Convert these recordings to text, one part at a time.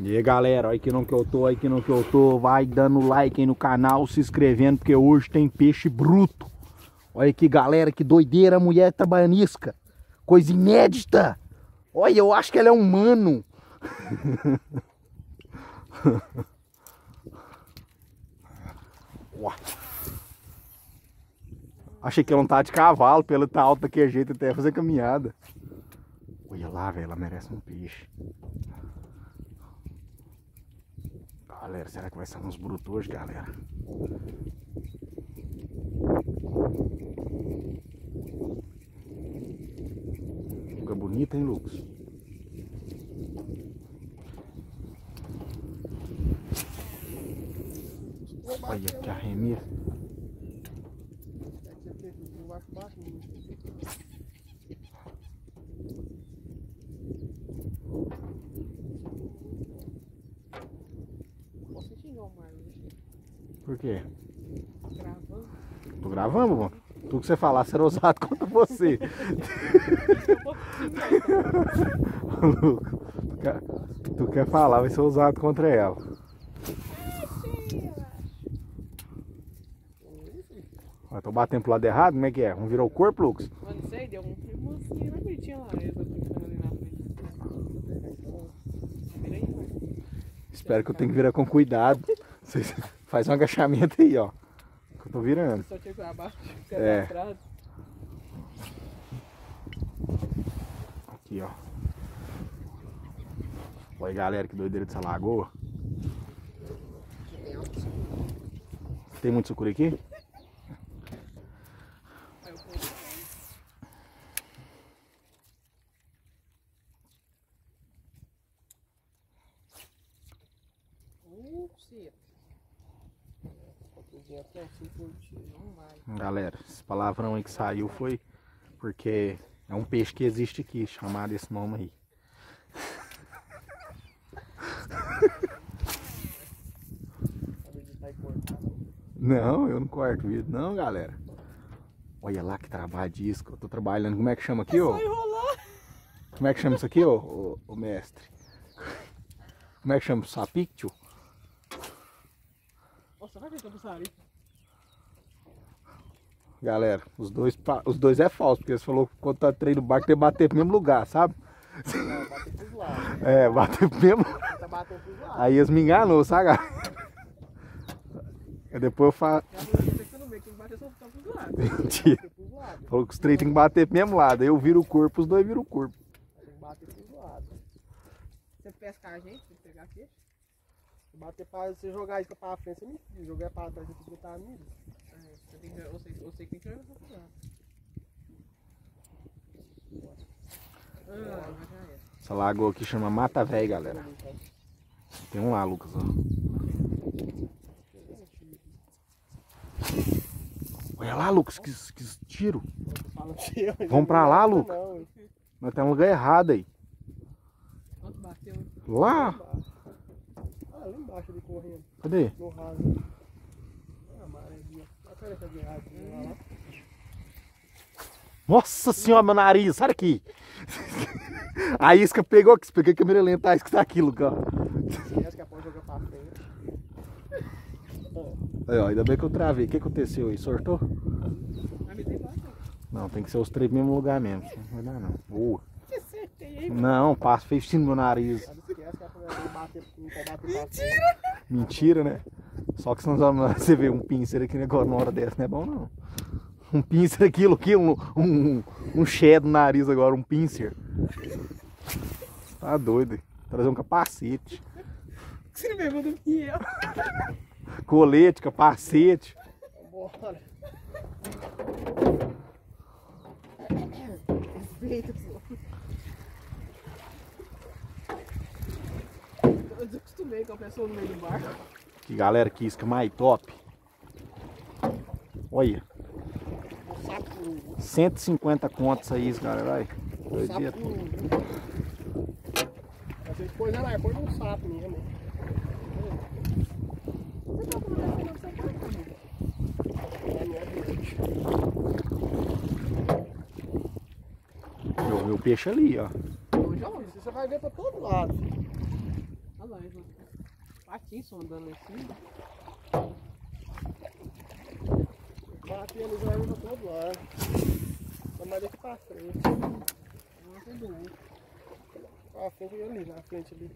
E aí galera, olha que não que eu tô, olha que não que eu tô, vai dando like aí no canal, se inscrevendo, porque hoje tem peixe bruto. Olha que galera, que doideira, mulher trabalhanisca. Coisa inédita. Olha, eu acho que ela é humano. Achei que ela não tá de cavalo, pelo tá alto daquele jeito até fazer caminhada. Olha lá, velho, ela merece um peixe. Galera, será que vai ser uns brutos hoje, galera? Fica bonita, hein, Lucas? Olha que arremesso. Por quê? Gravando. Tô gravando, bom. Tudo que você falar será usado contra você. Tu quer, tu quer falar, vai ser usado contra ela. Ó, tô batendo pro lado errado, como é que é? Um virou o corpo, Lucas? Não sei, deu um na bonitinha lá. Eu tô ficando ali na frente. Vira aí, vai. Espero que eu tenha que virar com cuidado. Faz um agachamento aí, ó. Que eu tô virando. Só tinha pra baixo, É. atrás. Aqui, ó. Olha, galera, que doideira dessa lagoa. Tem muito sucuri aqui? Aí eu fui. Upsi. Cozinha até assim curtir, não vai. Galera, esse palavrão aí que saiu foi porque é um peixe que existe aqui, chamado esse nome aí. Não, eu não corto vídeo, não, galera. Olha lá que trabalho disso que eu tô trabalhando. Como é que chama aqui, ô? Como é que chama isso aqui, ô, ô, ô mestre? Como é que chama? Sapictio? Nossa, vai ver que eu passarinho. Galera, os dois, os dois é falso, porque eles falou que quando tá treino no barco tem que bater pro mesmo lugar, sabe? Não, bater pros lados. É, bater pro mesmo. Tá batendo pros lados. Aí eles me enganou, sabe? Aí depois eu falo. Mentira. Falou que os três tem que bater pro mesmo lado. Aí eu viro o corpo, os dois viram o corpo. Tem que bater pros lados. Você pescar a gente, tem que pegar aqui. Bater pra você jogar a isca pra frente, você me fio. Jogar pra trás, você que botar a. É, Você tem que, eu, sei, eu sei que tem que jogar pra pro lado. Ah, mas já é. Essa lagoa aqui chama Mata Véi, galera. Tem um lá, Lucas, ó. Olha lá, Lucas, que, que tiro. Que. Vamos pra lá, não, Luca? Não, Nós temos um lugar errado aí. Quanto bateu? Lá? Lá embaixo ali correndo, Cadê? no raso. Amarelinha. Errado? Lá, lá. Nossa senhora, meu nariz, sai daqui. A isca pegou aqui, peguei a câmera lenta, a isca tá aqui. Esquece que a pode jogar pra frente. Aí, ó, ainda bem que eu travei. O que aconteceu aí? Sortou? Não, tem que ser os três no mesmo lugar mesmo. Não vai dar não. Boa. Não, passa, fez no meu nariz. Sabe, esquece que a pode pra frente. Mentira, né? Só que se nós vamos- você vê um pincer aqui agora numa hora dessa, não é bom não. Um pincer aquilo aqui, um, um, um no nariz agora, um pincer. Tá doido. Trazer um capacete. Você não pergunta que eu. Colete, capacete. Bora. Feito, Eu desacostumei com a pessoa no meio do barco. Que galera, que isca mais top. Olha, O sapo. 150 contos aí, galera. Olha. O Doideira. sapo. Às vezes pôs ela, é pôs um sapo mesmo. Você tá falando não, você É, é. Meu, meu peixe ali, ó. Hoje, ó, você vai ver pra todo lado. Lá, eles patinho sondando lá em cima. Bati ali já pra todo lado. Mas mais daqui pra frente. Não tem dúvida. Pra frente e ali, na frente ali.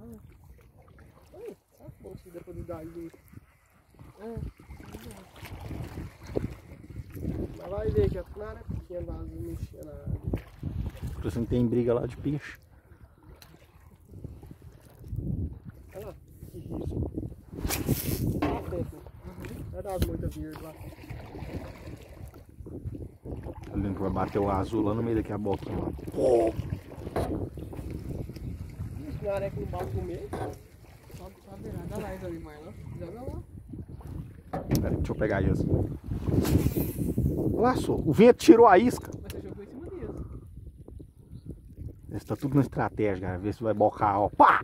Ah, Ai, sabe como se depois do daí? é. Mas vai ver que a na área pequena, vazio, mexendo na área. Por isso que tem briga lá de peixe. Olha lá, que. Pra né? Vai dar as moitas verdes lá. Ali dentro vai bater o azul lá no meio daqui a boquinha lá. Isso, na área que não bate no meio. Sobe, sobe lá. Dá lá, Isabel Marlon. Joga lá. Pera aí, deixa eu pegar isso. Laçou. O vento tirou a isca. Mas você jogou em cima deles. Isso tá tudo na estratégia, cara. Ver se vai bocar, ó. Pá!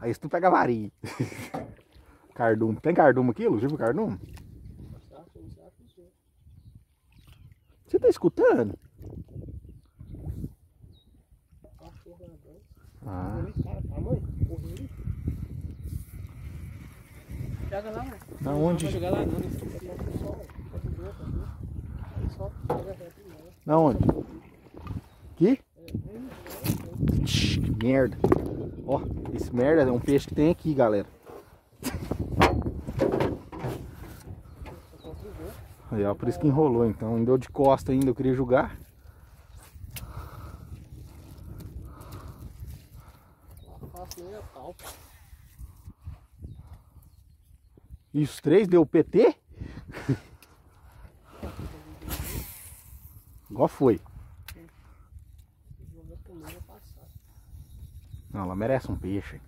Aí se tu pega a varinha. cardume. Tem cardume aqui, Lu? Já viu cardume? Você tá escutando? Ah. Tá. Joga lá, mano. Na Não onde? vai jogar lá, não. né? Tá tá tá e. Na onde? Aqui? É, que merda. Ó, esse merda é um peixe que tem aqui, galera. Aí, ó, por isso que enrolou, então. Andou de costa ainda, eu queria pau. E os três deu PT? Igual foi. Joga comigo vai passar. Não, ela merece um peixe.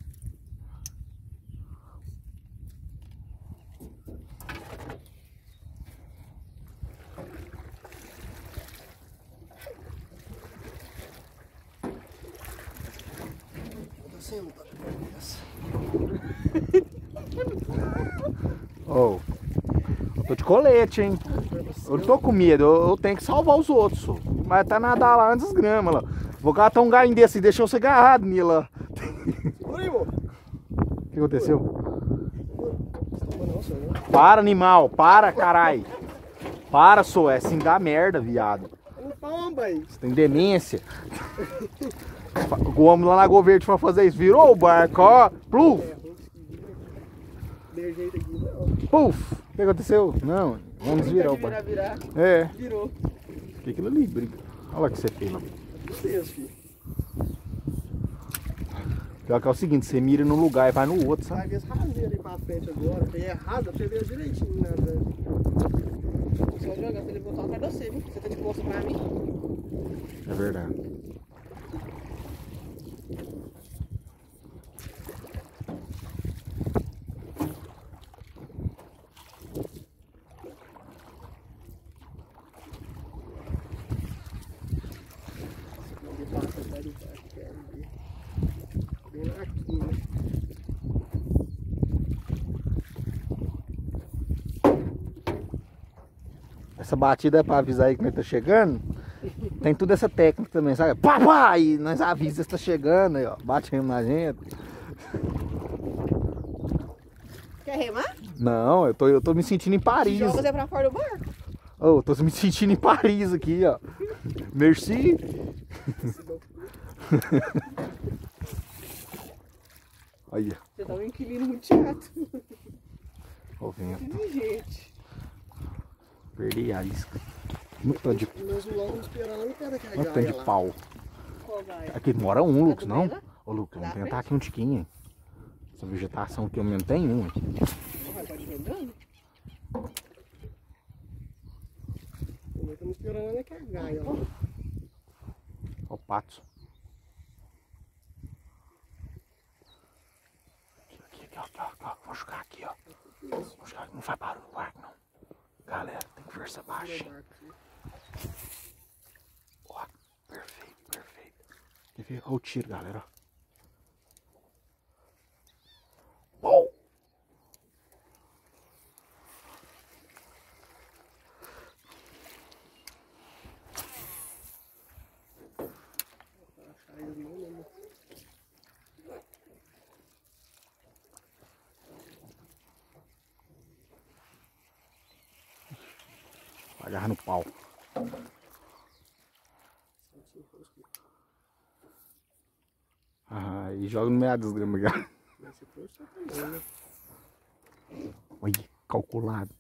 Ô, eu tô de colete, hein? Eu não tô com medo, eu, eu tenho que salvar os outros. só. Mas tá nadar lá antes grama lá. Vou catar um galinho desse e deixar você agarrado amor. O que aconteceu? Para, animal, para, carai. Para, só, é assim dá merda, viado. Você tem demência. O homem lá na Goverde foi fazer isso, virou o barco, ó. Pluf, puf. O que aconteceu? Não, vamos desvirar o Virar, barco. virar. É, Virou. o que aquilo ali, briga. Olha lá o que você fez lá. Filho. Pior que é o seguinte, você mira num lugar e vai no outro, sabe? Vai ver esse rasinho ali pra frente agora. Tem errado, você ver direitinho, né? Só jogar, se ele botar atrás de você, viu? Você tá de bolsa pra mim. É verdade. Ele passa atrás do barco, quero ver. Bem lá aqui, né? Essa batida é pra avisar aí que nós tá chegando. Tem toda essa técnica também, sabe? Pá, pá! E nós avisa que tá chegando aí, ó. Bate mesmo na gente. Quer remar? Não, eu tô, eu tô me sentindo em Paris. Joga você pra fora do barco. Ô, eu tô me sentindo em Paris aqui, ó. Merci. Olha, Você tá um inquilino muito chato. o vento. Inteligente. Perdi a isca. Muito tanto de, esperando muito tanto de pau. Aqui mora um, Lucas, do não? Ô, Lucas, vamos tentar aqui um tiquinho. Essa vegetação aqui eu mesmo tenho um. pode jogando? Gaia. Ó o pato. Aqui, aqui, aqui, ó, aqui, ó, jogar aqui, ó. Jogar, não faz barulho no barco, não. Galera, tem conversa baixa. hein? Ó, perfeito, perfeito. Quer ver? Ó o tiro, galera. ó. Uou! Agarra no pau. Assim, fosco. Ah, e joga no meio das gramas. cara. Mas se for, você também, né? Olha, calculado.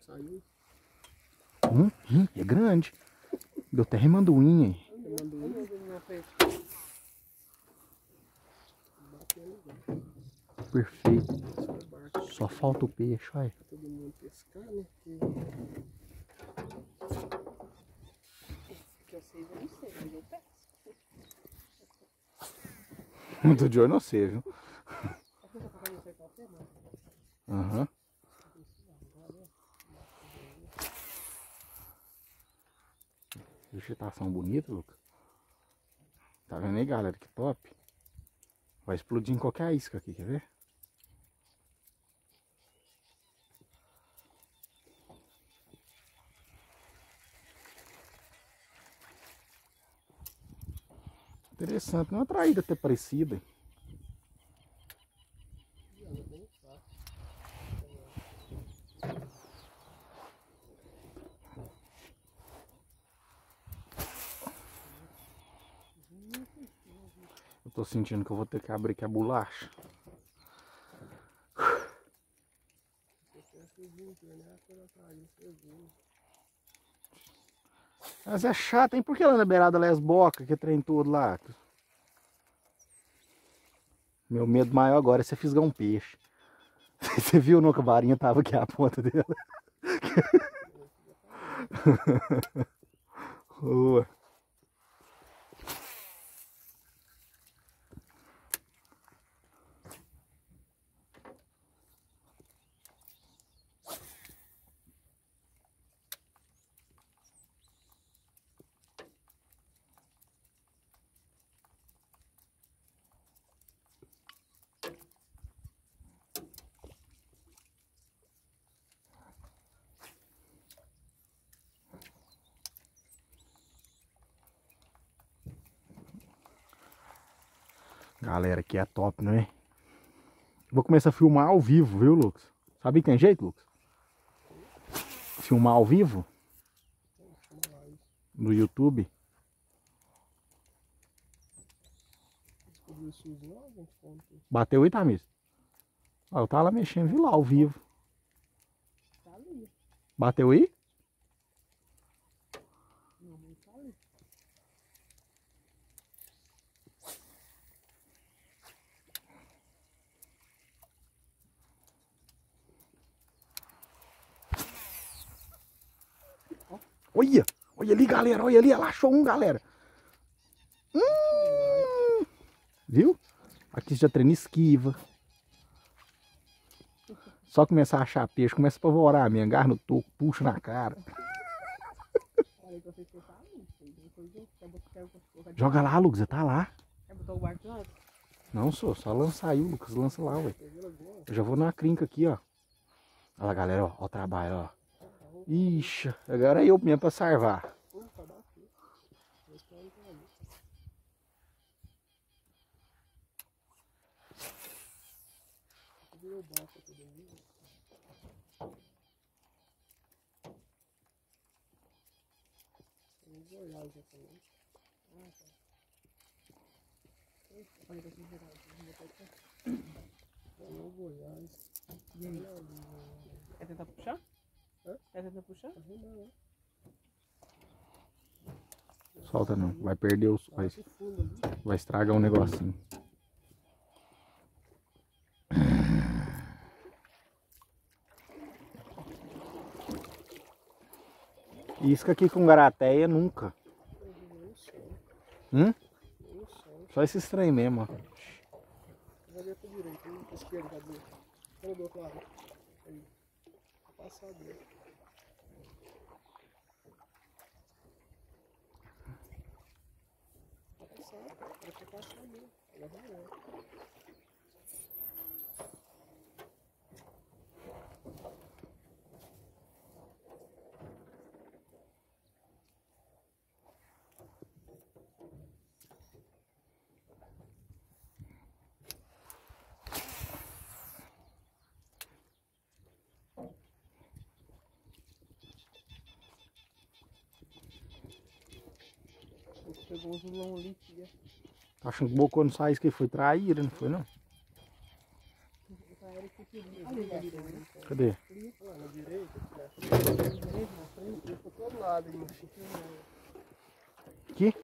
Saiu. Hum, hum, é grande. Deu até remanduinha aí. Peixe. Perfeito. Só falta o peixe, olha. todo mundo pescar, né? Porque Que eu sei, eu não sei, mas eu peço. Muito de olho não sei, viu? Aham. Vegetação bonita, Lucas. Tá vendo aí, galera? Que top. Vai explodir em qualquer isca aqui, quer ver? Interessante, não é traída até parecida. Eu tô sentindo que eu vou ter que abrir aqui a bolacha. Mas é chato, hein? Por que lá na beirada lesboca, que trem todo lá? Meu medo maior agora é você fisgar um peixe. Você viu no que a varinha tava aqui a ponta dela? Boa. Galera, aqui é top, não é? Vou começar a filmar ao vivo, viu, Lucas? Sabe que tem jeito, Lucas? Filmar ao vivo? No YouTube? Bateu aí, Tamis? Ó, eu tava lá mexendo, vi lá ao vivo. Tá. Bateu aí? Não, não tá ali. Olha! Olha ali, galera! Olha ali! Ela achou um, galera! Hum, viu? Aqui já treina esquiva. Só começar a achar peixe, começa a pavorar mesmo. Agarra no toco, puxa na cara. Joga lá, Lucas, você tá lá. Não, sou, só lança aí, Lucas lança lá, ué. Eu já vou na crinca aqui, ó. Olha lá, galera, ó, ó o trabalho, ó. Ixi, agora é eu mesmo pra salvar. Quer tentar puxar? Quer tentar puxar? Tá né? Solta não, vai perder os. Tá Vai, pro fundo ali. vai estragar um negocinho. Isca aqui com garateia nunca. Som. Hum? Só esse trem mesmo, ó. Vai ver pra direita, hein? Pra esquerda, cadê? Olha do outro lado. Aí. Passador. Vai ter passar mesmo. Ela vai lá. Pegou uns vilão ali. Tá achando que bocou no saísca que foi traíra, não foi não? Ali. Cadê? Lá na direita, na frente, todo lado